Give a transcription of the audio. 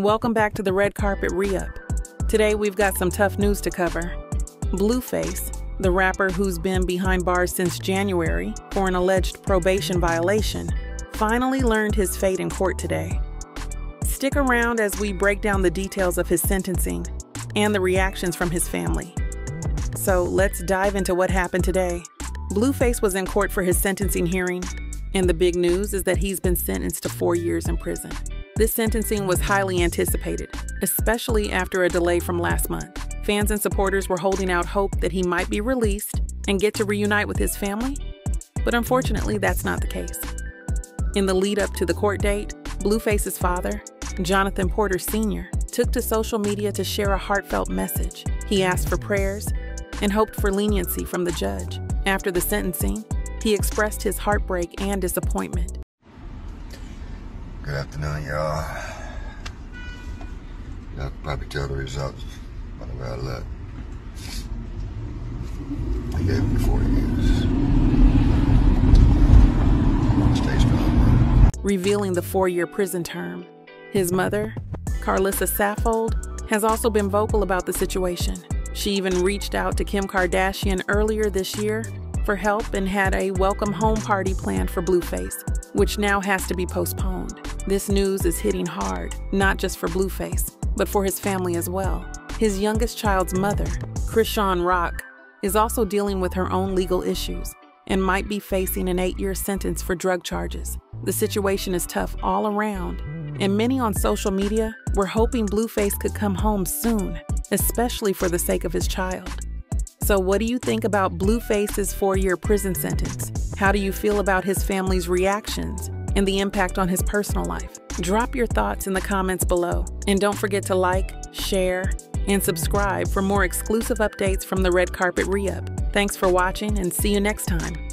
Welcome back to the Red Carpet Re Up. Today we've got some tough news to cover. Blueface, the rapper who's been behind bars since January for an alleged probation violation, finally learned his fate in court today. Stick around as we break down the details of his sentencing and the reactions from his family. So let's dive into what happened today. Blueface was in court for his sentencing hearing, and the big news is that he's been sentenced to four years in prison. This sentencing was highly anticipated, especially after a delay from last month. Fans and supporters were holding out hope that he might be released and get to reunite with his family, but unfortunately, that's not the case. In the lead up to the court date, Blueface's father, Johnathan Porter Sr., took to social media to share a heartfelt message. He asked for prayers and hoped for leniency from the judge. After the sentencing, he expressed his heartbreak and disappointment. Good afternoon, y'all. Y'all probably tell the results by the way I look. Gave him four years. Stay strong, Revealing the four year prison term, his mother, Karlissa Saffold, has also been vocal about the situation. She even reached out to Kim Kardashian earlier this year for help and had a welcome home party planned for Blueface, which now has to be postponed. This news is hitting hard, not just for Blueface, but for his family as well. His youngest child's mother, Chrisean Rock, is also dealing with her own legal issues and might be facing an eight year sentence for drug charges. The situation is tough all around, and many on social media were hoping Blueface could come home soon, especially for the sake of his child. So, what do you think about Blueface's four year prison sentence? How do you feel about his family's reactions and the impact on his personal life? Drop your thoughts in the comments below. And don't forget to like, share, and subscribe for more exclusive updates from the Red Carpet Re Up. Thanks for watching and see you next time.